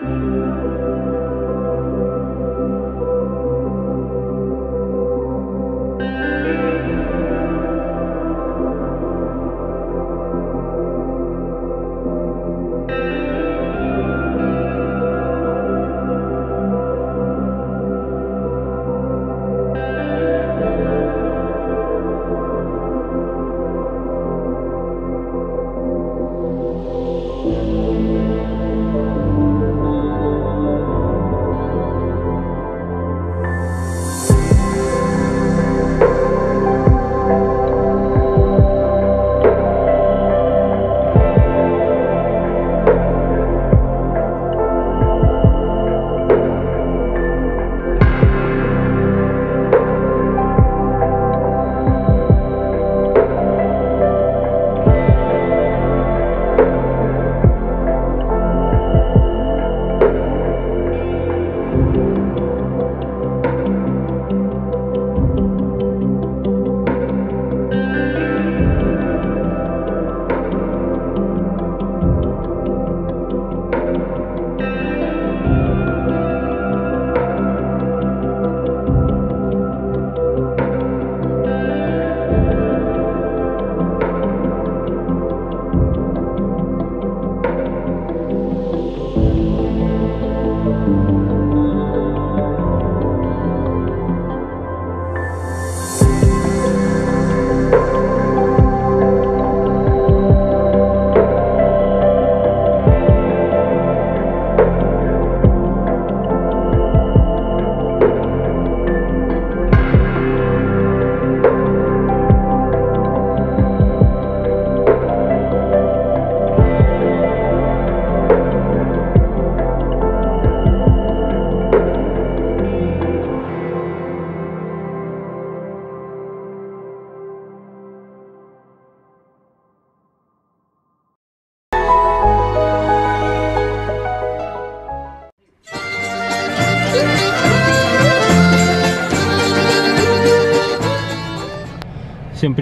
Música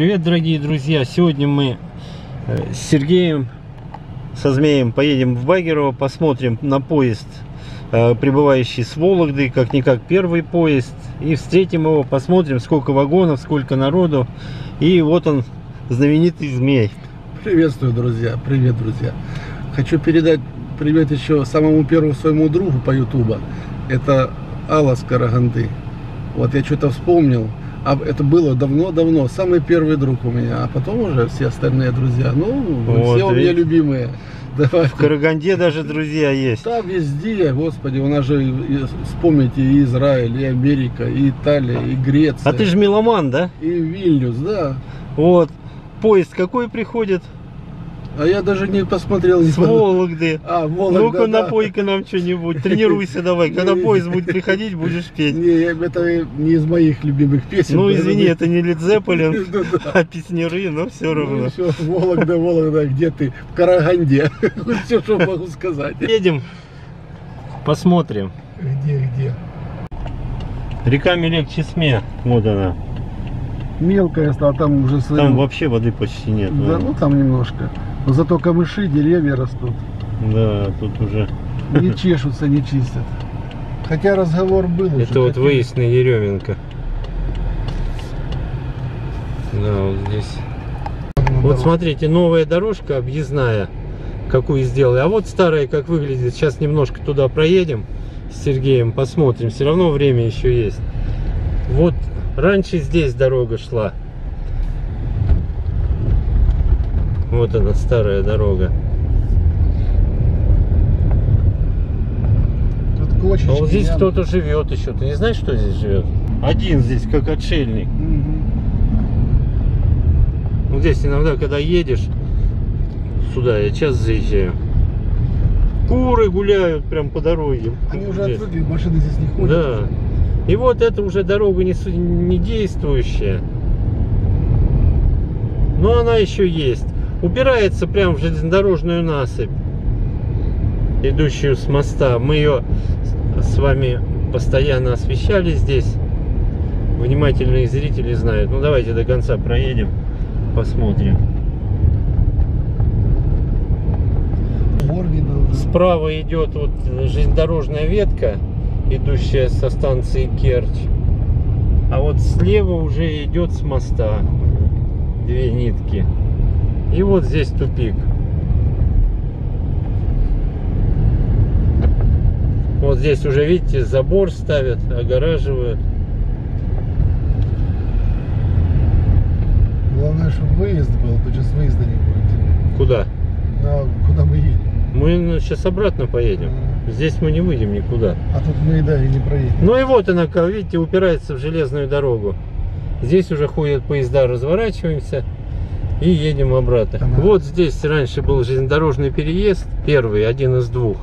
привет, дорогие друзья! Сегодня мы э, с Сергеем, со Змеем поедем в Багерово, посмотрим на поезд, э, прибывающий с Вологды, как-никак первый поезд, и встретим его, посмотрим, сколько вагонов, сколько народу. И вот он, знаменитый Змей. Приветствую, друзья. Привет, друзья. Хочу передать привет еще самому первому своему другу по Ютуба. Это Алла Скороганды. Вот я что-то вспомнил. А это было давно-давно. Самый первый друг у меня. А потом уже все остальные друзья. Ну, Вот, все у меня любимые. Давайте. В Караганде даже друзья есть. Там везде, господи, у нас же, и- и вспомните, и Израиль, и Америка, и Италия, и Греция. А ты же меломан, да? И Вильнюс, да. Вот. Поезд какой приходит? А я даже не посмотрел. Вологды. А, Вологда, Ну-ка, да. напой-ка нам что-нибудь. Тренируйся давай. Когда поезд будет приходить, будешь петь. Не, это не из моих любимых песен. Ну, извини, это не Лид Зеппелин, Ну, да. а песнеры, но все Ну, равно. всё, Вологда, Вологда, где ты? В Караганде. Все, что могу сказать. Едем, посмотрим. Где, где? Река Мелек Чесме, вот она. Мелкая стала, там уже свои... Там вообще воды почти нет. Да, ну там немножко. Но зато камыши, деревья растут. Да, тут уже. Не чешутся, не чистят. Хотя разговор был уже. Это вот хотели- выезд на Еременко. Да, вот здесь. Ну, Вот давай. смотрите, новая дорожка объездная, какую сделали. А вот старая, как выглядит. Сейчас немножко туда проедем с Сергеем, посмотрим. Все равно время еще есть. Вот раньше здесь дорога шла. Вот она, старая дорога. Тут кочечки, А вот здесь кто-то живет еще. Ты не знаешь, кто здесь живет? Один здесь, как отшельник. Мгм. Вот здесь иногда, когда едешь сюда, я часто заезжаю. Куры гуляют прям по дороге. Они уже Здесь. отвыкли, машины здесь не ходят. Да. И вот это уже дорога не, не действующая. Но она еще есть. Упирается прям в железнодорожную насыпь, идущую с моста. Мы ее с вами постоянно освещали здесь. Внимательные зрители знают. Ну давайте до конца проедем, посмотрим. Справа идет вот железнодорожная ветка, идущая со станции Керчь. А вот слева уже идет с моста две нитки. И вот здесь тупик. Вот здесь уже, видите, забор ставят, огораживают. Главное, чтобы выезд был, то сейчас выезда не будет. Куда? На, куда мы едем? Мы сейчас обратно поедем. Здесь мы не выйдем никуда. А тут мы, да, и не проедем. Ну и вот она, видите, упирается в железную дорогу. Здесь уже ходят поезда, разворачиваемся и едем обратно. Ага. Вот здесь раньше был железнодорожный переезд, первый, один из двух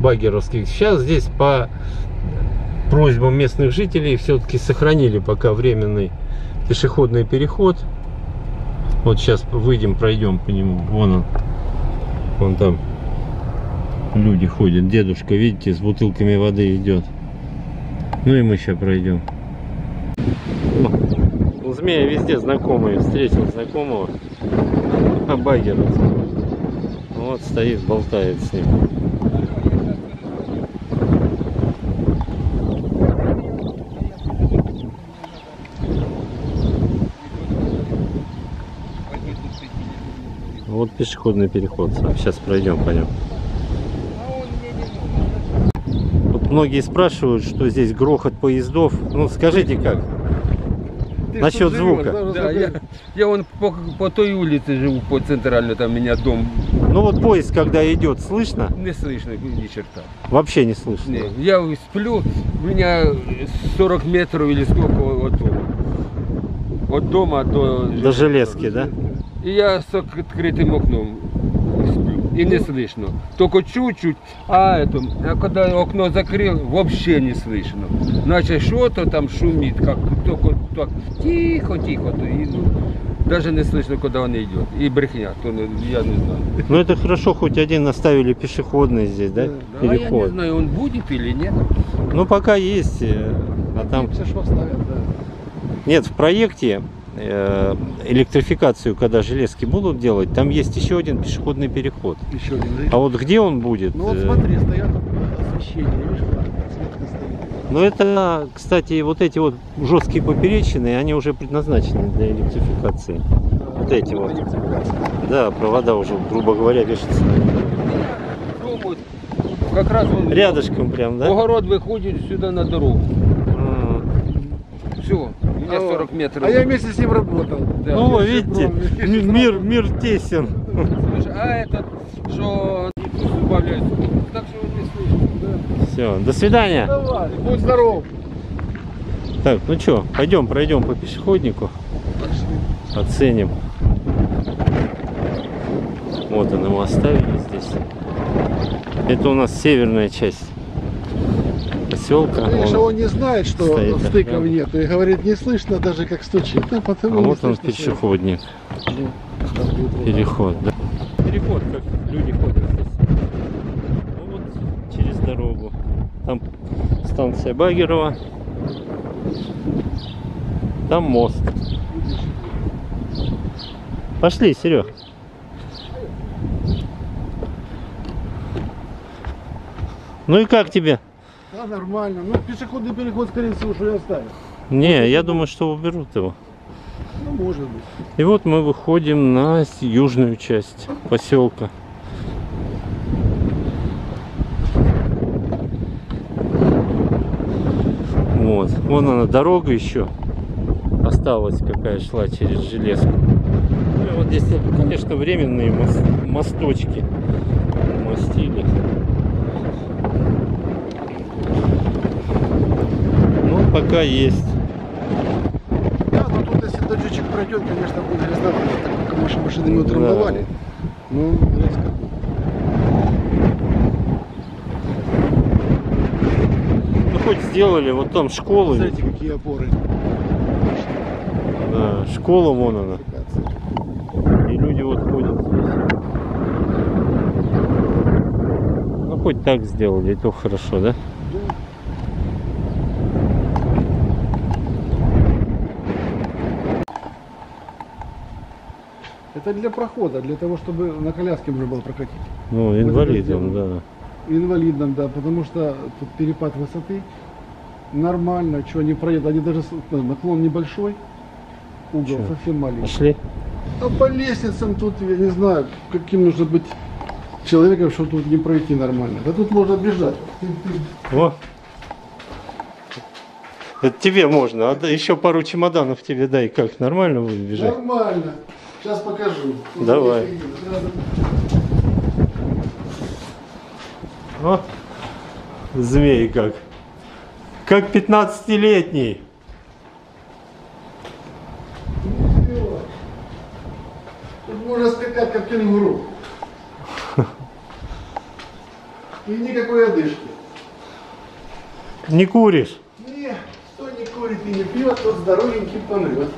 багеровских. Сейчас здесь по просьбам местных жителей все-таки сохранили пока временный пешеходный переход. Вот сейчас выйдем, пройдем по нему. Вон он. Вон там люди ходят. Дедушка, видите, с бутылками воды идет. Ну и мы сейчас пройдем. О, змея везде знакомые. Встретил знакомого. А багер. Вот стоит, болтает с ним. Вот пешеходный переход. Сейчас пройдем по нему. Вот многие спрашивают, что здесь грохот поездов. Ну скажите как? Ты Насчет звука. Да, я, я вон по, по той улице живу, по центральной, там у меня дом. Ну вот поезд, когда идет, слышно? Не слышно ни черта. Вообще не слышно. Не, я сплю, у меня 40 метров или сколько от дома. От дома до... До железки, да? И я с открытым окном. И не слышно. Только чуть-чуть. А, это, а когда окно закрыл, вообще не слышно. Значит, что-то там шумит, как только так тихо-тихо. то и, ну, даже не слышно, куда он идет. И брехня, то ну, я не знаю. Ну это хорошо, хоть один оставили пешеходный здесь, да? Да, а я не Переход. знаю, он будет или нет. Ну пока есть, э, а там... Все ж поставят, да. Нет, в проекте электрификацию, когда железки будут делать, там есть еще один пешеходный переход. Еще один. А вот где он будет? Ну вот э, смотри, стоят освещение, видишь, подсветка стоит. Ну это, кстати, вот эти вот жесткие поперечины, они уже предназначены для электрификации. Вот эти вот. Да, провода уже, грубо говоря, вешаются. вот как раз он Рядышком прям, да? огород выходит сюда на дорогу. М. Все, меня 40 метров. А я вместе с ним работал. Да. Ну, видите, мир, мир тесен. Слушай, а этот, что скорость. Так что не слышно. Да. Все, до свидания. Давай, будь здоров. Так, ну что, пойдем, пройдем по пешеходнику, оценим. Вот он его оставили здесь. Это у нас северная часть поселка. Конечно, Вон. он не знает, что стоит стыков охрана. нет. И говорит, не слышно даже как стучит. Ну, А потому не вот он пешеходник, вот переход. Да. Переход, как люди ходят здесь. Ну вот через дорогу. Там станция Багерова. Там мост. Пошли, Серег. Ну и как тебе? Да, нормально. Ну, пешеходный переход, скорее всего, что и оставят. Не, я думаю, что уберут его. Ну, может быть. И вот мы выходим на южную часть поселка. Вот, вон она дорога еще осталась, какая шла через железку. Ну, и вот здесь, конечно, временные мос- мосточки мастили. Ну, пока есть. Я, ну тут если дождичек пройдет, конечно, будет грязновато, так как машины, машины утром Да. давали. Ну, как. Ну, хоть сделали, вот там школы. Смотрите, какие опоры. Да, школа вон она. И люди вот ходят здесь. Ну хоть так сделали, и то хорошо, да? Это для прохода, для того, чтобы на коляске можно было прокатить. Ну, инвалидам, да. Инвалидным, да, потому что тут перепад высоты. Нормально, что они проедут. Они даже, ну, наклон небольшой, угол Чё? совсем маленький. Пошли. А по лестницам тут, я не знаю, каким нужно быть человеком, чтобы тут не пройти нормально. Да тут можно бежать. О. Это тебе можно. А еще пару чемоданов тебе дай. Как, нормально будет бежать? Нормально. Сейчас покажу. Давай. О, змей как. Как 15-летний. Ничего. Тут можно скакать, как кенгуру. И никакой одышки. Не куришь? Не, кто не курит и не пьет, тот здоровенький помрет.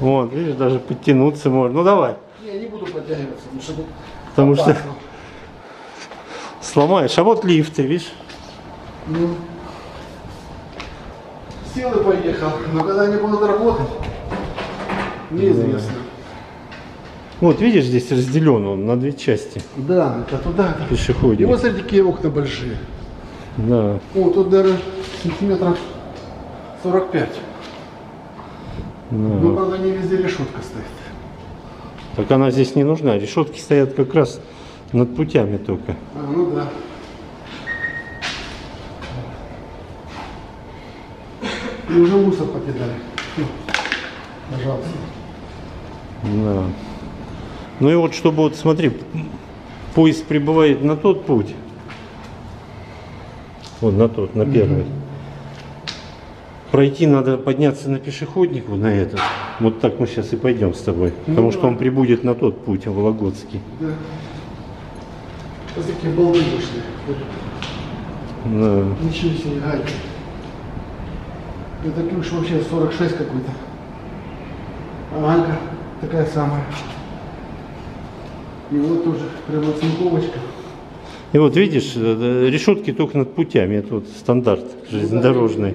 Вот, видишь, даже подтянуться можно. Ну давай. Я не буду подтягиваться, потому что тут Потому что опасно. сломаешь. А вот лифты, видишь? Ну, сел и поехал. Но когда они будут работать, неизвестно. Вот, видишь, здесь разделен он на две части. Да, это туда. это. И вот смотри, какие окна большие. Да. О, тут даже сантиметров 45. Ну, да. правда, не везде решетка стоит. Так она здесь не нужна. Решетки стоят как раз над путями только. А, ну да. И уже мусор покидали. Ну, Пожалуйста. Да. Ну и вот, чтобы вот, смотри, поезд прибывает на тот путь. Вот на тот, на первый. Пройти надо подняться на пешеходник вот на этот. Вот так мы сейчас и пойдем с тобой. Потому что он прибудет на тот путь, Вологодский. Да. Сейчас такие балды вышли. Да. Ничего себе, гайки. Это ключ вообще 46 какой-то. А Анька такая самая. И вот тоже прямо оцинковочка. И вот видишь, э, решетки только над путями. Это вот стандарт железнодорожный.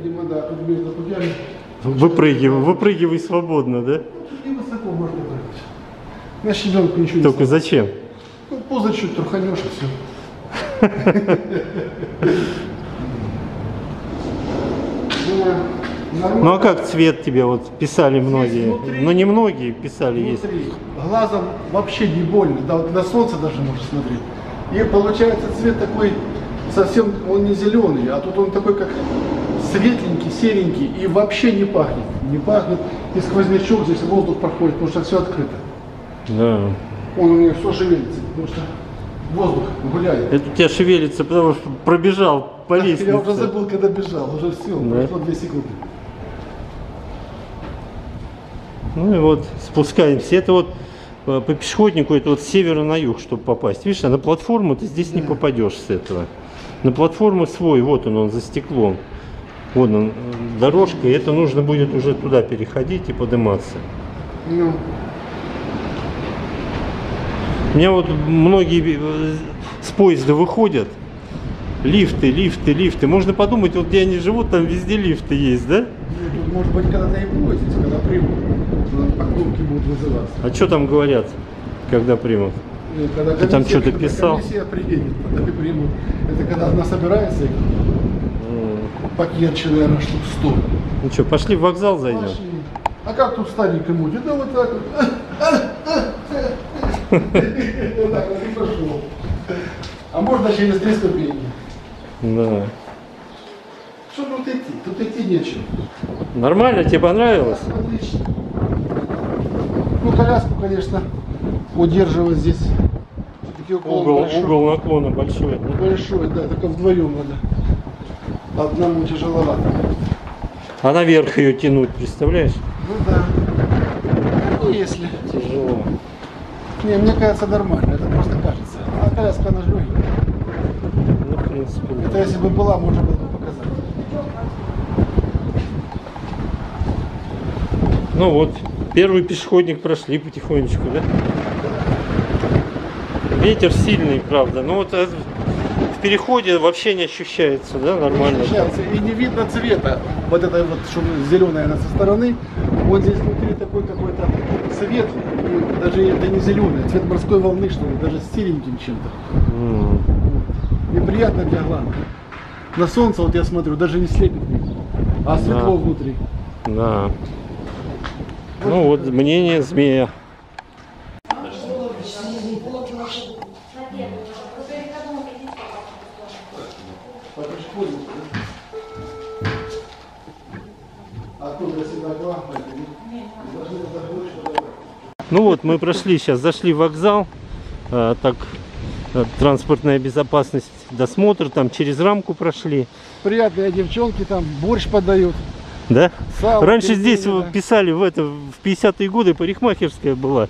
Выпрыгивай, выпрыгивай свободно, да? Высоко можно прыгать. На щебенку ничего Только не зачем? Ну, пузо чуть труханешь и все. Ну а как цвет тебе вот писали многие? внутри. Ну не многие писали, есть. Глазом вообще не больно, да, на солнце даже можно смотреть. И получается цвет такой совсем, он не зеленый, а тут он такой как светленький, серенький и вообще не пахнет. Не пахнет, и сквознячок здесь воздух проходит, потому что все открыто. Да. Он у меня все шевелится, потому что воздух гуляет. Это у тебя шевелится, потому что пробежал по Я уже лестнице. забыл, когда бежал, уже все, Да. прошло 2 секунды. Ну и вот спускаемся. Это вот по пешеходнику, это вот с севера на юг, чтобы попасть. Видишь, а на платформу ты здесь не попадешь с этого. На платформу свой, вот он, он за стеклом. Вот он, дорожка, и это нужно будет уже туда переходить и подниматься. Ну, У меня вот многие э, с поезда выходят, лифты, лифты, лифты. Можно подумать, вот где они живут, там везде лифты есть, да? Ну, может быть когда-то и здесь, когда примут, окномки будут вызываться. А что там говорят, когда примут? И когда Ты там комиссия- что-то когда писал? Комиссия приедет, тогда и примут. Это когда одна собирается, и по Керчи, наверное, штук 100. Ну что, пошли в вокзал зайдем? Пошли. А как тут старенькому? Да вот так вот. Вот так вот и пошел. А можно через две ступеньки. Да. Что тут идти? Тут идти нечего. Нормально, тебе понравилось? Отлично. Ну, коляску, конечно, удерживать здесь. Угол, большой. угол наклона большой. да? Большой, да, только вдвоем надо. Одному тяжеловато. А наверх ее тянуть, представляешь? Ну да. Ну, если. Тяжело. Не, мне кажется нормально, это просто кажется. А коляска она же легенькая. Ну, в принципе. Это если бы была, можно было бы показать. Ну вот, первый пешеходник прошли потихонечку, да? Ветер сильный, правда. Но вот э, в переходе вообще не ощущается, да, нормально. Ощущается. И не видно цвета. Вот это вот, что зеленое со стороны. Вот здесь внутри такой какой-то цвет. И даже это не зеленый, цвет морской волны, что ли, даже с сереньким чем-то. М. И приятно для глаз. На солнце, вот я смотрю, даже не слепит, а светло Да. внутри. Да. Ну вот мнение змея. Ну вот, мы прошли сейчас, зашли в вокзал, э, так, транспортная безопасность, досмотр, там через рамку прошли, Приятные девчонки там борщ подают. Да? Сало, Раньше здесь да. писали в это, в 50-е годы парикмахерская была.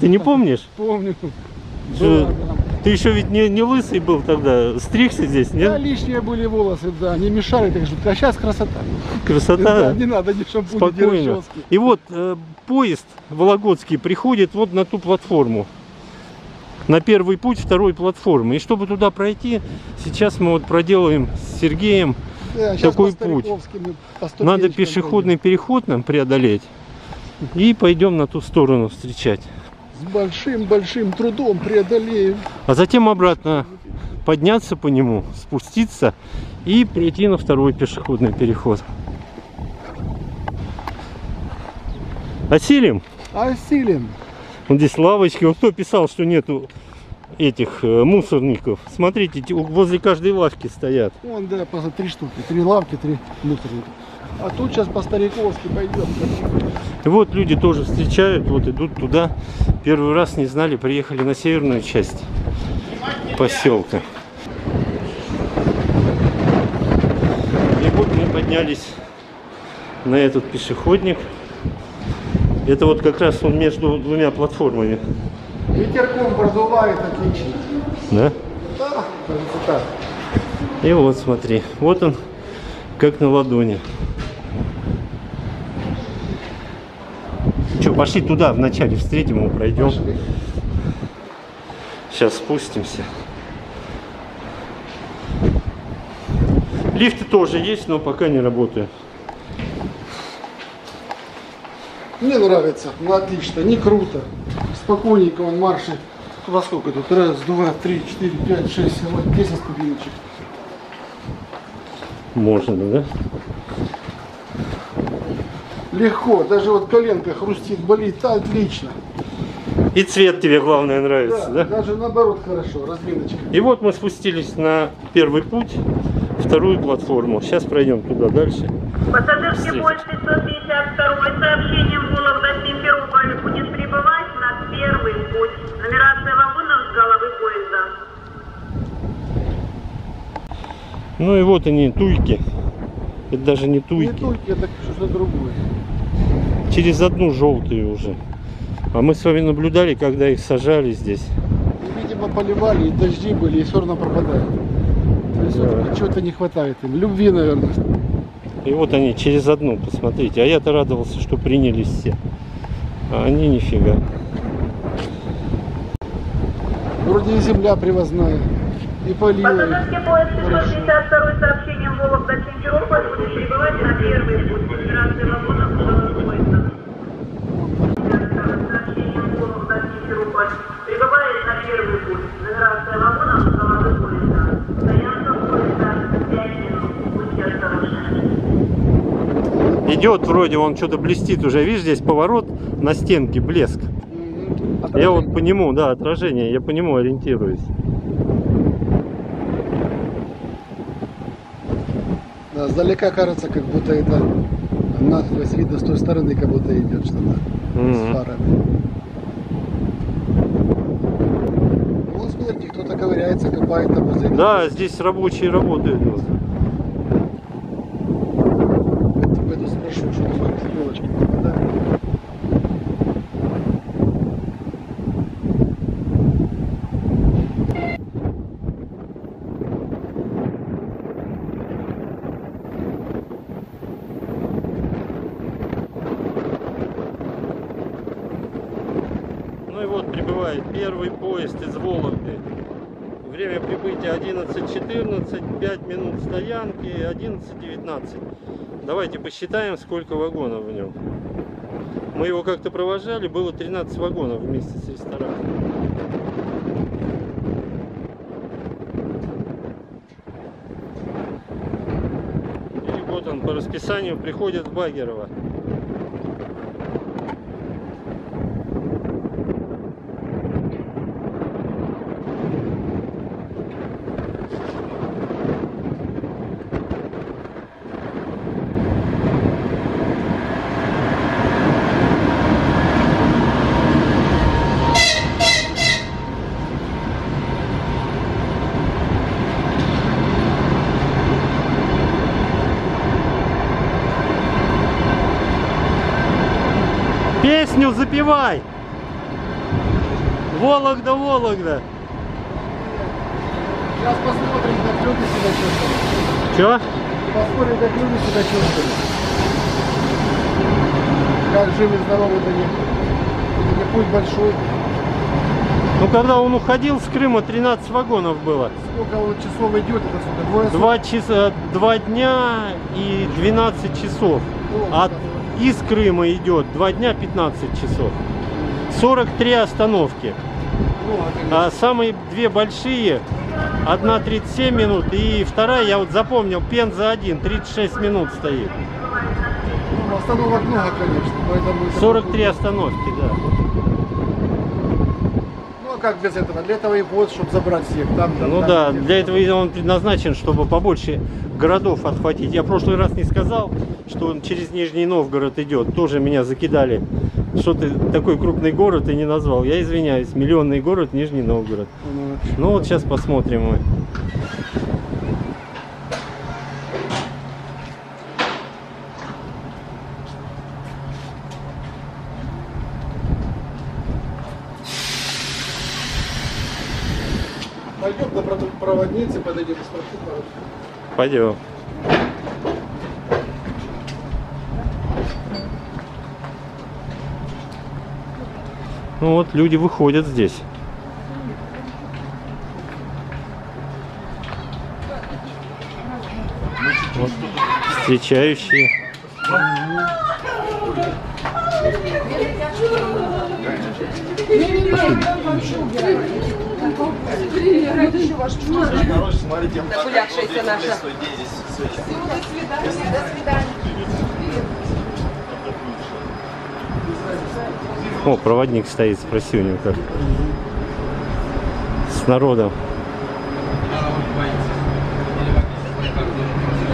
Ты не помнишь? Помню. Что-. Ты еще ведь не, не лысый был тогда, стригся здесь, Да, нет? лишние были волосы, да, не мешали так жутко. А сейчас красота. Красота. Да, не надо ни шампуня, ни Спокойно. И вот э, поезд Вологодский приходит вот на ту платформу. На первый путь второй платформы. И чтобы туда пройти, сейчас мы вот проделаем с Сергеем. Да, щас такой по Надо пешеходный переход нам преодолеть. И пойдем на ту сторону встречать. С большим-большим трудом преодолеем. А затем обратно подняться по нему, спуститься и прийти на второй пешеходный переход. Осилим? Осилим. Вот здесь лавочки. Вот кто писал, что нету этих э, мусорников? Смотрите, те- возле каждой лавки стоят. Вон, да, три штуки. Три лавки, три мусорника. А тут сейчас по Стариковски пойдем. И вот люди тоже встречают, вот идут туда. Первый раз не знали, приехали на северную часть поселка. И вот мы поднялись на этот пешеходник. Это вот как раз он между двумя платформами. Ветерком продувает отлично. Да? Да, кажется так. И вот смотри, вот он как на ладони. Что, пошли туда вначале встретим его, пройдем. Пошли. Сейчас спустимся. Лифты тоже есть, но пока не работают. Мне нравится. Ну, отлично. Не круто. Спокойненько он маршит. Во сколько тут? Раз, два, три, четыре, пять, шесть, семь, десять ступенечек. Можно, да? Легко. Даже вот коленка хрустит, болит. Отлично. И цвет тебе главное нравится, да? Даже наоборот хорошо. Разминочка. И вот мы спустились на первый путь, вторую платформу. Сейчас пройдем туда дальше. Пассажирский поезд 552 с сообщением Вологда-Симферополь будет прибывать первый путь. Нумерация вагонов с головы поезда. Ну и вот они, туйки. Это даже не Не туйки. это что-то другое. Через одну желтую уже. А мы с вами наблюдали, когда их сажали здесь. И, видимо, поливали, и дожди были, и все равно пропадают. То есть Да. чего-то не хватает им. Любви, наверное. И вот они через одну, посмотрите. А я-то радовался, что принялись все. А они нифига. Вроде и земля привозная. И полила. их. Пассажирский поезд 552 с сообщением Вологда-Симферополь будет прибывать на первый путь. Нумерация вагонов поезда. Сообщением Вологда-Симферополь прибывает на первый путь. Нумерация вагонов головы поезда. Стоянка поезда 5 минут. Будьте осторожны. Идет вроде, он что-то блестит уже. Видишь, здесь поворот на стенке, блеск. Мгм. Я вот по нему, да, отражение, я по нему ориентируюсь. Да, сдалека кажется, как будто это насквозь видно с той стороны, как будто идет что-то с Мгм. фарами. Вон, смотрите, кто-то ковыряется, копает там возле. Да, здесь рабочие работают. вот. 25 минут стоянки, 11-19. Давайте посчитаем, сколько вагонов в нем. Мы его как-то провожали, было 13 вагонов вместе с рестораном. И вот он по расписанию приходит в Багерово. Песню запевай! Вологда, Вологда! Сейчас посмотрим, как люди себя чувствуют. Чё? Посмотрим, как люди себя чувствуют. Как живы, здоровы доехали. Все-таки путь большой. Ну, когда он уходил с Крыма, 13 вагонов было. Сколько вот часов идет это сюда? Двое? Два, часа, два дня и 12 часов. От, из Крыма идет 2 дня 15 часов. 43 остановки. А самые две большие, одна 37 минут и вторая, я вот запомнил, Пенза 1, 36 минут стоит. ну, остановок много, конечно. Поэтому это 43 остановки, да. Как без этого? Для этого и вот, чтобы забрать всех. Там, там, Ну там, да, где- для этого он предназначен, чтобы побольше городов отхватить. Я в прошлый раз не сказал, что он через Нижний Новгород идет. Тоже меня закидали. Что ты такой крупный город и не назвал. Я извиняюсь, миллионный город Нижний Новгород. Ну, Ну вот сейчас посмотрим мы. Пойдем до проводницы, подойдем и короче. Пойдем. Ну вот люди выходят здесь. Вот, встречающие. Наша. О, проводник стоит, спроси у него как. С народом.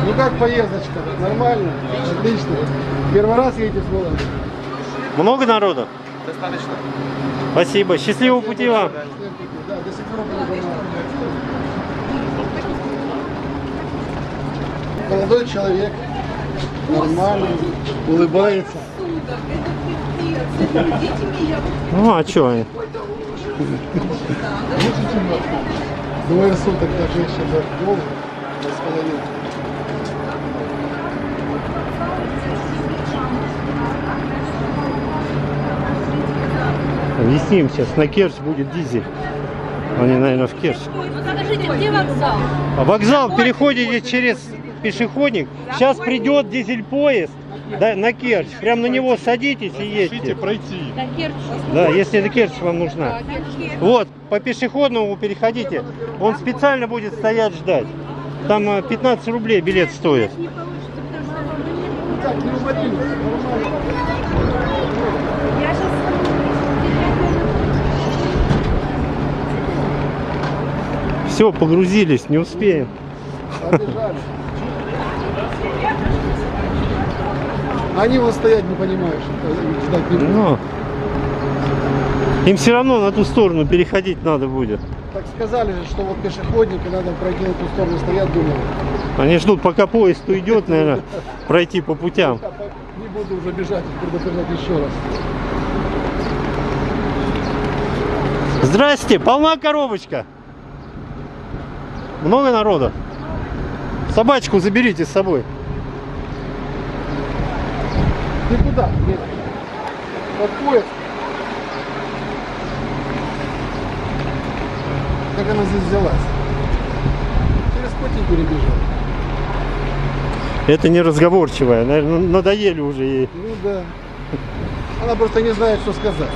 Ну как поездочка? Нормально? Отлично. Первый раз едете с? Много народу? Достаточно. Спасибо. Счастливого пути вам. Молодой человек, нормальный, улыбается. Ну а что они? Двое суток даже еще Волги, два с половиной. Объясним сейчас. На Керчь будет дизель. Они, наверное, в Керчь. Подождите, где вокзал? А вокзал переходите через пешеходник. Сейчас придет дизель-поезд да, на Керчь. Прям на него садитесь и едьте. пройти. На Керчь. Да, если эта Керчь вам нужна. Вот, по пешеходному переходите. Он специально будет стоять ждать. Там э, 15 рублей билет стоит. Все, погрузились, не успеем. Побежали. Они вот стоять не понимают, что ждать не будут. Ну, им все равно на ту сторону переходить надо будет. Так сказали же, что вот пешеходники надо пройти на ту сторону, стоят, думают. Они ждут, пока поезд уйдет, наверное, пройти по путям. «А, по- Не буду уже бежать, предупреждать еще раз. Здрасте, полна коробочка. Много народа. Собачку заберите с собой. Ты куда? Нет. Под поезд. Как она здесь взялась? Через котик перебежала. Это не разговорчивая, наверное, надоели уже ей. Ну да. Она просто не знает, что сказать.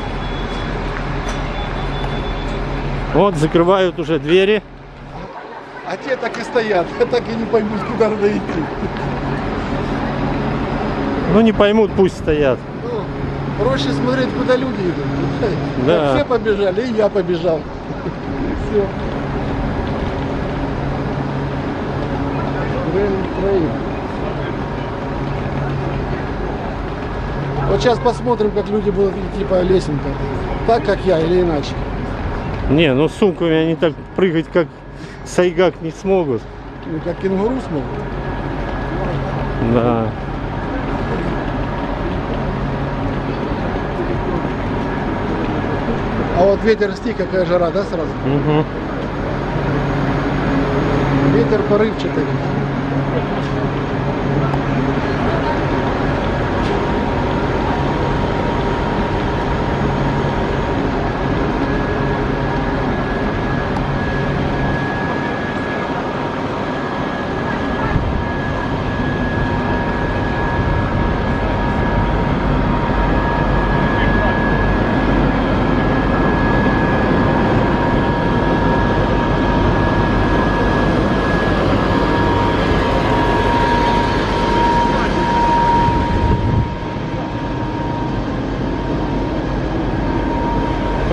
Вот, закрывают уже двери. А те так и стоят, так и не поймут, куда надо идти. Ну не поймут, пусть стоят. Ну, проще смотреть, куда люди идут. Да. Все побежали, и я побежал. Все. Вот сейчас посмотрим, как люди будут идти по лесенкам. Так, как я, или иначе. Не, ну с сумками они так прыгать, как сайгак не смогут. Ну, как кенгуру смогут. Да. А вот ветер стих, какая жара, да, сразу? Мгм. Ветер порывчатый.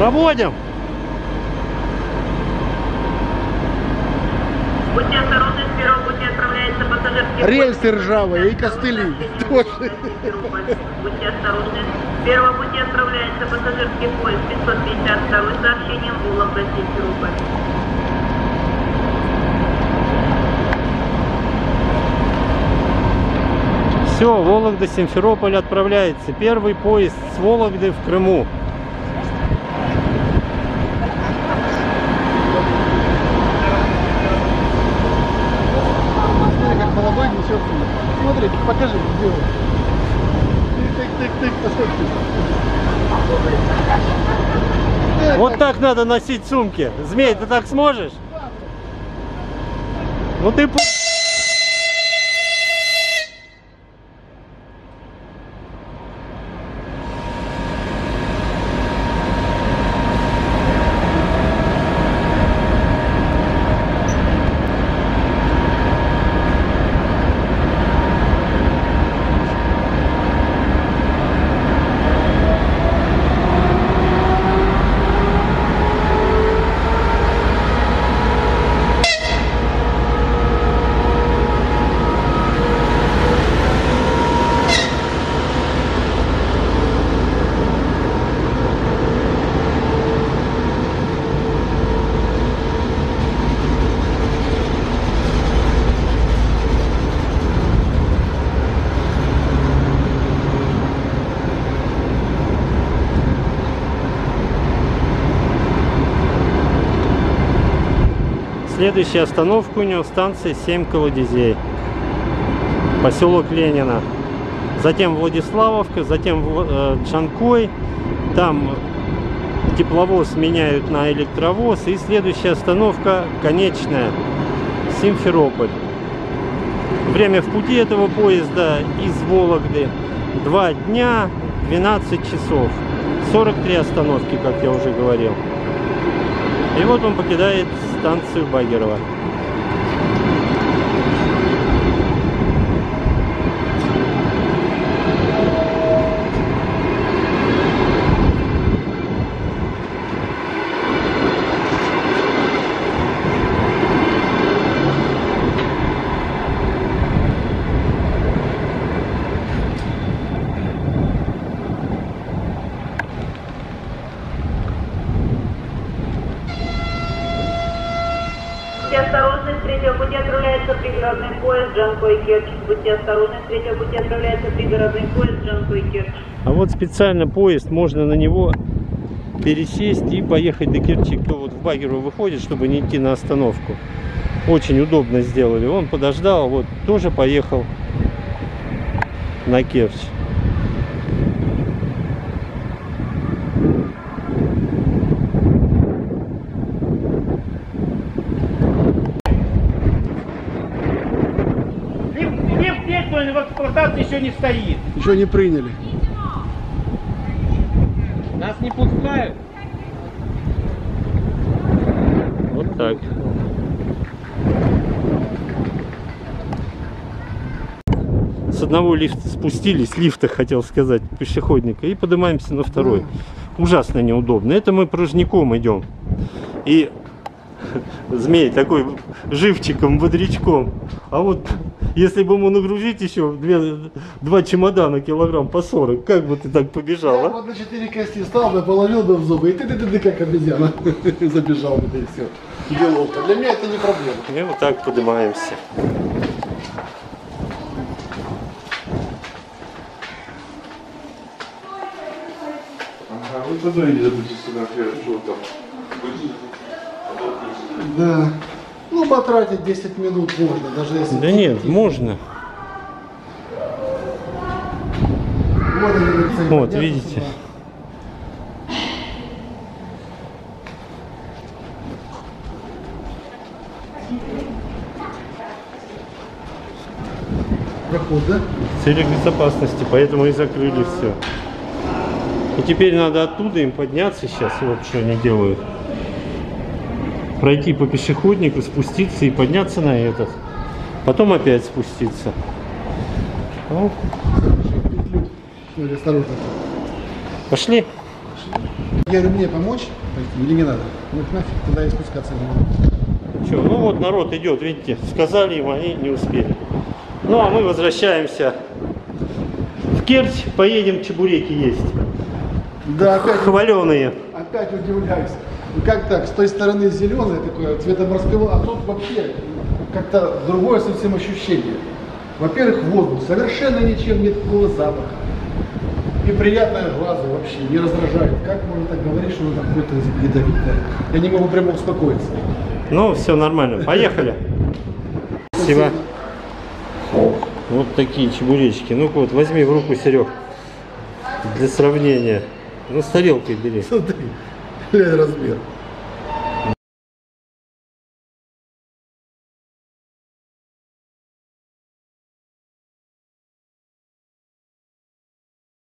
Проводим. Будьте осторожны, с первого пути отправляется пассажирский Рельсы поезд. ржавые и костыли. Тоже. Будьте осторожны. С первого пути отправляется пассажирский поезд 552 с сообщением Вологда-Симферополь. Все, Вологда, Симферополь отправляется. Первый поезд с Вологды в Крыму. Смотри, как молодой несет. Смотри, покажи, где он. Тык-тык-тык, посмотри. Э, Вот как- так надо носить сумки. Змей, ты так сможешь? Ну ты... Следующая остановка у него станция 7 Колодезей. Поселок Ленина. Затем Владиславовка, затем Вла- э, Джанкой. Там тепловоз меняют на электровоз. И следующая остановка конечная. Симферополь. Время в пути этого поезда из Вологды 2 дня 12 часов. 43 остановки, как я уже говорил. И вот он покидает станцию Багерова. Будьте осторожны, с третьего пути отправляется пригородный поезд Джанкой-Керчь. Будьте осторожны, с пути отправляется пригородный поезд Джанкой-Керчь. А вот специально поезд, можно на него пересесть и поехать до Керчи. Кто вот в Багеру выходит, чтобы не идти на остановку. Очень удобно сделали. Он подождал, вот тоже поехал на Керчь. Где здесь он в эксплуатации еще не стоит? Еще не приняли. Нас не пускают. Вот так. с одного лифта спустились, лифта хотел сказать, пешеходника, и поднимаемся на второй. Ужасно неудобно. Это мы порожняком идем. И змей такой живчиком, бодрячком. А вот если бы ему нагрузить еще две- два чемодана килограмм по 40, как бы ты так побежал, Я вот на четыре кости стал бы, половил бы в зубы, и ты ты ты как обезьяна. Забежал бы, да и все. Делов. Для меня это не проблема. И вот так поднимаемся. Ага, вы подойдете, допустим, сюда, что там. Да. Ну, потратить 10 минут можно, даже если... Да нет, можно. Вот, Вот, видите. сюда. Проход, да? В целях безопасности, поэтому и закрыли все. И теперь надо оттуда им подняться сейчас, вот что они делают. Пройти по пешеходнику, спуститься и подняться на этот. Потом опять спуститься. Ну, осторожно. пошли. Я говорю, мне помочь или не надо? Ну нафиг, туда и спускаться не надо. Чё, ну вот народ идет, видите, сказали им, они не успели. Ну а мы возвращаемся в Керчь, поедем чебуреки есть. Да, опять, Хваленые. опять удивляюсь. Ну как так, с той стороны зеленое такое, цвета морского, а тут вообще как-то другое совсем ощущение. Во-первых, воздух, совершенно ничем нет такого запаха. И приятное глазу вообще, не раздражает. Как можно так говорить, что оно какое-то ядовитое? Я не могу прямо успокоиться. Ну, все нормально. Поехали. Спасибо. Вот такие чебуречки. Ну-ка вот, возьми в руку, Серег. Для сравнения. Ну, с тарелкой бери. Смотри, глянь размер.